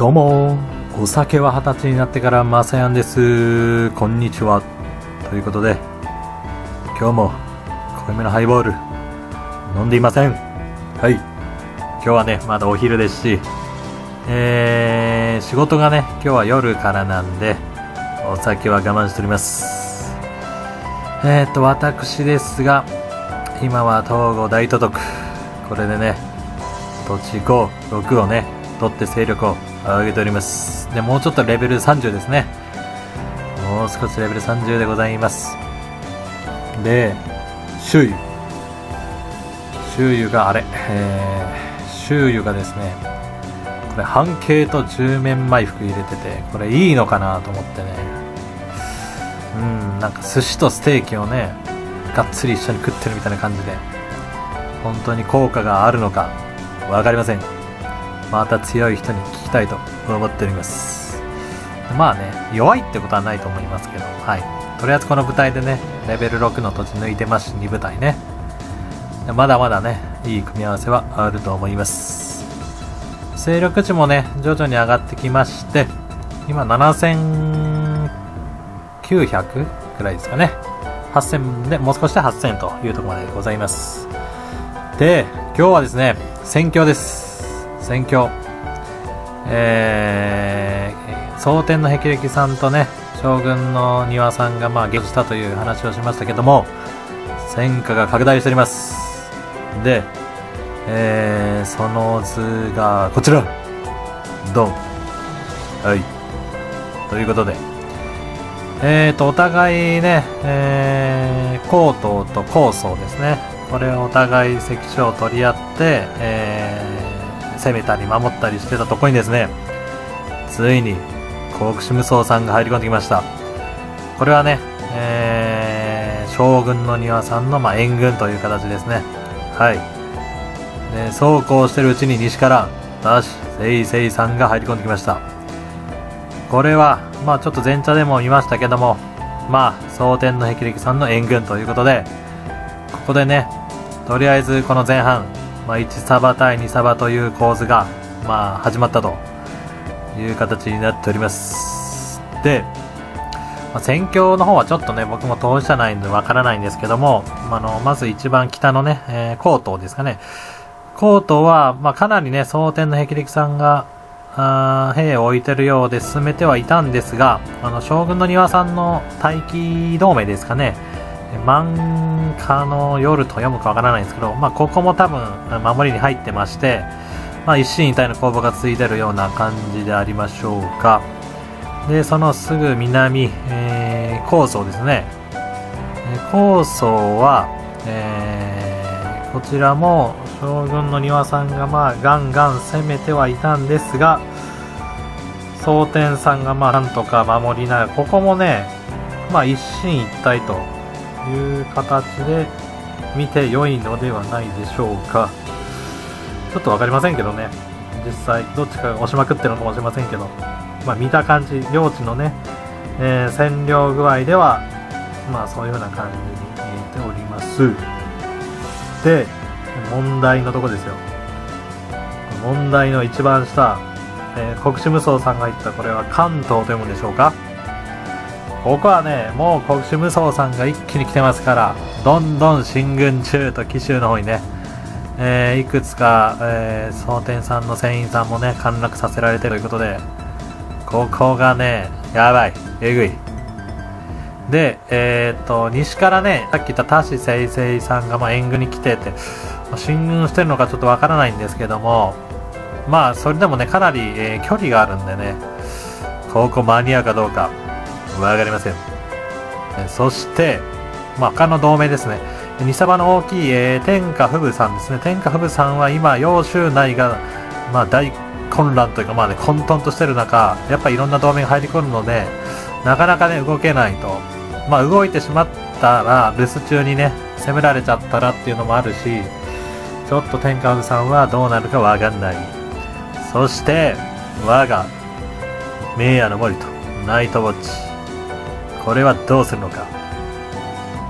どうもお酒は二十歳になってからまさやんです。こんにちは。ということで今日も濃いめのハイボール飲んでいません。はい。今日はねまだお昼ですしえー、仕事がね今日は夜からなんでお酒は我慢しております。えーと私ですが今は東郷大都督。これでね土地5、6をね取って勢力を上げております。でもうちょっとレベル30ですね。もう少しレベル30でございます。で周囲。周囲があれ、えー、周囲がですねこれ半径と10面埋伏入れててこれいいのかなと思ってね。うんなんか寿司とステーキをねがっつり一緒に食ってるみたいな感じで本当に効果があるのか分かりません。また強い人に聞きたいと思っております。まあね弱いってことはないと思いますけどはい。とりあえずこの舞台でねレベル6の土地抜いてますし2部隊ね。まだまだねいい組み合わせはあると思います。勢力値もね徐々に上がってきまして今7900くらいですかね。8000でもう少しで8000というところまでございます。で今日はですね戦況です。戦況えー、蒼天の霹靂さんとね将軍の庭さんがまあ撃したという話をしましたけども戦火が拡大しております。で、えー、その図がこちら。ドン。はい。ということで。えーとお互いね、えー、高等と高層ですね。これをお互い関所を取り合って、えー攻めたり守ったりしてたとこにですね、ついに、コークシムソウさんが入り込んできました。これはね、えー、将軍の庭さんの、まあ、援軍という形ですね。はい。で、そうこうしてるうちに西から、ダッシュ、セイセイさんが入り込んできました。これは、まあちょっと前茶でも見ましたけども、まあ、蒼天の霹靂さんの援軍ということで、ここでね、とりあえずこの前半、まあ、1サバ対2サバという構図が、まあ、始まったという形になっております。で、まあ、戦況の方はちょっとね僕も当事者ないんでわからないんですけども、まあのまず一番北のね、えー、高東ですかね。高東は、まあ、かなりね蒼天の霹靂さんがあ兵を置いてるようで進めてはいたんですがあの将軍の庭さんの待機同盟ですかね。漫画の夜と読むかわからないんですけど、まあ、ここも多分守りに入ってまして、まあ、一進一退の攻防が続いているような感じでありましょうか。でそのすぐ南、えー、高層ですね。高層は、えー、こちらも将軍の庭さんがまあガンガン攻めてはいたんですが蒼天さんがまあなんとか守りながらここもねまあ一進一退という形で見て良いのではないでしょうか。ちょっと分かりませんけどね。実際どっちかが押しまくってるのかもしれませんけど。まあ見た感じ領地のね、えー、占領具合ではまあそういう風な感じに見えております。で問題のとこですよ。問題の一番下、えー、国士無双さんが言ったこれは関東と読むんでしょうか？ここはね、もう国士無双さんが一気に来てますから、どんどん進軍中と紀州の方にね、えー、いくつか、えー、蒼天さんの船員さんもね、陥落させられてるということで、ここがね、やばい、えぐい。で、えー、っと、西からね、さっき言った田志せいせいさんが、まあ、援軍に来てて、進軍してるのかちょっとわからないんですけども、まあ、それでもね、かなり、えー、距離があるんでね、ここ間に合うかどうか、わかりません。そして、まあ、他の同盟ですね。ニサバの大きい、えー、天下不武さんですね。天下不武さんは今、揚州内が、まあ、大混乱というか、まあね、混沌としてる中、やっぱりいろんな同盟が入り込むので、なかなかね、動けないと。まあ、動いてしまったら、留守中にね、攻められちゃったらっていうのもあるし、ちょっと天下不武さんはどうなるかわかんない。そして、我が、名夜の森と、ナイトウォッチ。これはどうするのか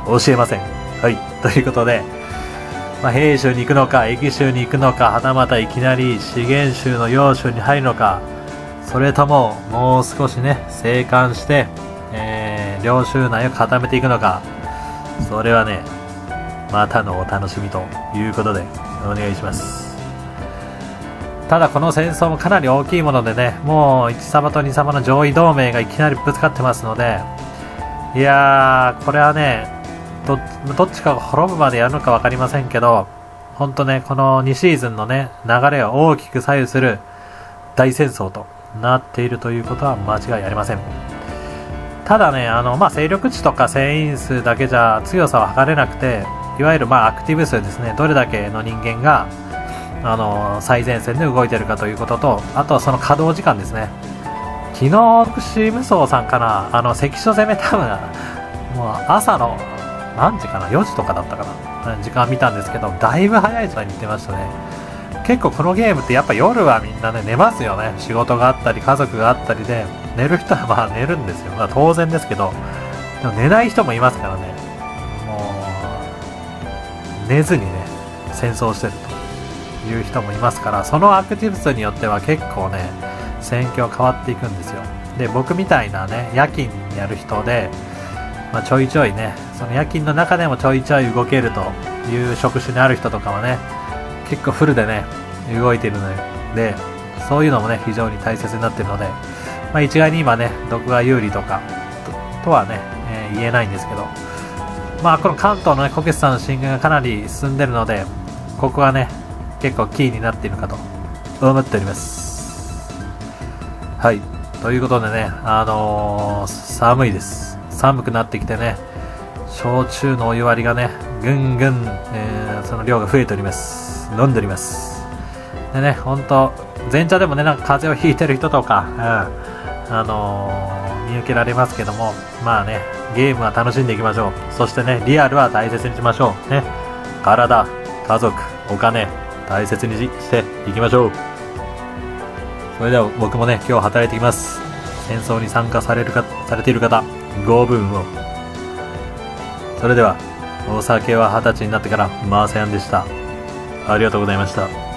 教えません。はい。ということで、まあ、兵州に行くのか、駅州に行くのか、はたまたいきなり資源州の要州に入るのか、それとももう少しね静観して、えー、領収内を固めていくのかそれはねまたのお楽しみということでお願いしますただこの戦争もかなり大きいものでねもう1様と2様の上位同盟がいきなりぶつかってますのでいやーこれはねどどっちかが滅ぶまでやるのか分かりませんけど本当ねこの2シーズンのね流れを大きく左右する大戦争となっているということは間違いありません。ただねあの、まあ、勢力値とか船員数だけじゃ強さは測れなくていわゆるまあアクティブ数ですね。どれだけの人間があの最前線で動いてるかということとあとはその稼働時間ですね。昨日福士無双さんかな？あの関所攻め多分もう朝の何時かな？4時とかだったかな？時間見たんですけどだいぶ早い時間に言ってましたね。結構このゲームってやっぱ夜はみんなね寝ますよね。仕事があったり家族があったりで寝る人はまあ寝るんですよ、まあ、当然ですけどでも寝ない人もいますからね。もう寝ずにね戦争してるという人もいますからそのアクティブ数によっては結構ね戦況変わっていくんですよで僕みたいなね夜勤やる人で、まあ、ちょいちょいねその夜勤の中でもちょいちょい動けるという職種にある人とかはね結構フルでね動いてるのでそういうのもね非常に大切になってるので、まあ、一概に今ね毒が有利とかとはね、えー、言えないんですけどまあ、この関東のね、こけしさんの進軍がかなり進んでるので、ここはね、結構キーになっているかと思っております。はい。ということでね、あのー、寒いです。寒くなってきてね、焼酎のお湯割りがね、ぐんぐん、えー、その量が増えております。飲んでおります。でね、ほんと、前茶でもね、なんか風邪をひいてる人とか、うん、あのー、見受けられますけども、まあね、ゲームは楽しんでいきましょう。そしてね、リアルは大切にしましょう。ね。体、家族、お金、大切にしていきましょう。それでは僕もね、今日働いていきます。戦争に参加されるか、されている方、ご分を。それでは、お酒は二十歳になってからマーセヤンでした。ありがとうございました。